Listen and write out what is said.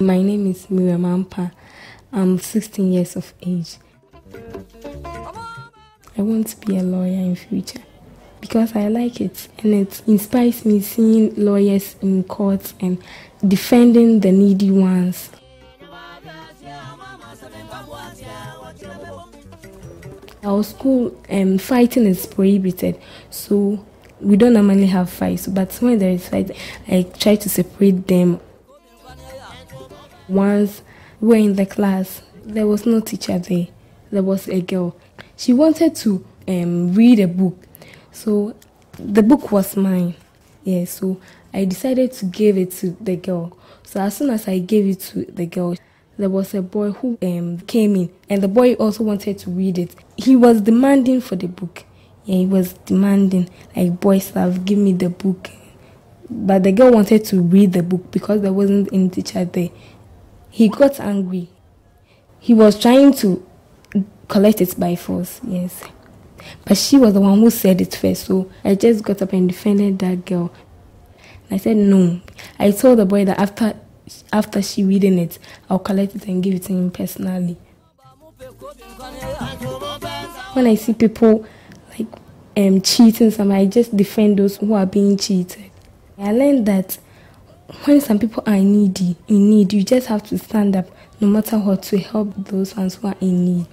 My name is Miriam Ampah. I'm 16 years of age. I want to be a lawyer in future because I like it and it inspires me seeing lawyers in courts and defending the needy ones. Our school um, fighting is prohibited, so we don't normally have fights. But when there is fight, I try to separate them. Once we were in the class, there was no teacher there. There was a girl. She wanted to um, read a book, so the book was mine. Yeah, so I decided to give it to the girl. So as soon as I gave it to the girl, there was a boy who um, came in, and the boy also wanted to read it. He was demanding for the book. Yeah, he was demanding, like, boys have give me the book. But the girl wanted to read the book because there wasn't any teacher there. He got angry. He was trying to collect it by force, yes. But she was the one who said it first, so I just got up and defended that girl. I said no. I told the boy that after after she reading it, I'll collect it and give it to him personally. When I see people like um, cheating some, I just defend those who are being cheated. I learned that when some people are needy, in need, you just have to stand up no matter what to help those ones who are in need.